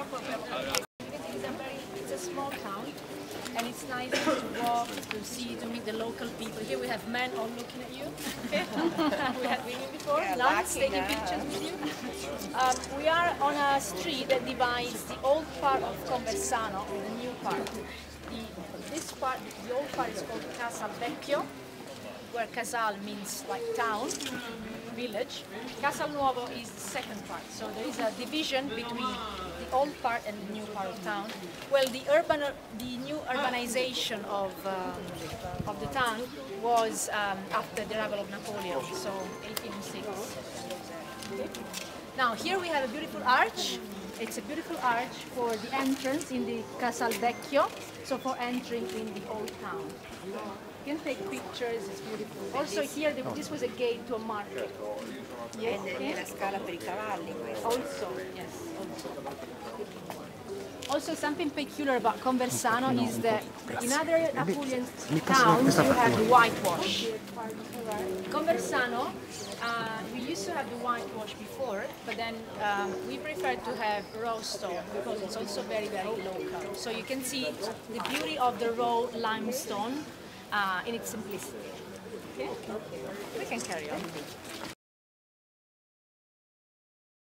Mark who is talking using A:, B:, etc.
A: It's a very, it's a small town, and it's nice to walk, to see, to meet the local people. Here we have men all looking at you. Okay, we had women before. Nuns taking pictures with you. Um, we are on a street that divides the old part of Conversano and the new part. The, this part, the old part is called Casal Vecchio, where Casal means like town, village. Casal Nuovo is the second part. So there is a division between the old part and the new part of town. Well, the urban, the new urbanization of um, of the town was um, after the arrival of Napoleon, so 1806. Okay. Now here we have a beautiful arch. It's a beautiful arch for the entrance in the Casal Vecchio, so for entering in the old town. You can take pictures, it's beautiful. Also here, the- this was a gate to a market. Yes,
B: E la scala per i cavalli
A: also, yes, also. Also, something peculiar about Conversano is that in other Apulian towns you have the whitewash. Conversano, uh, we used to have the whitewash before, but then um, we prefer to have raw stone because it's also very, very local. So you can see the beauty of the raw limestone uh, in its simplicity. Okay? We can carry on.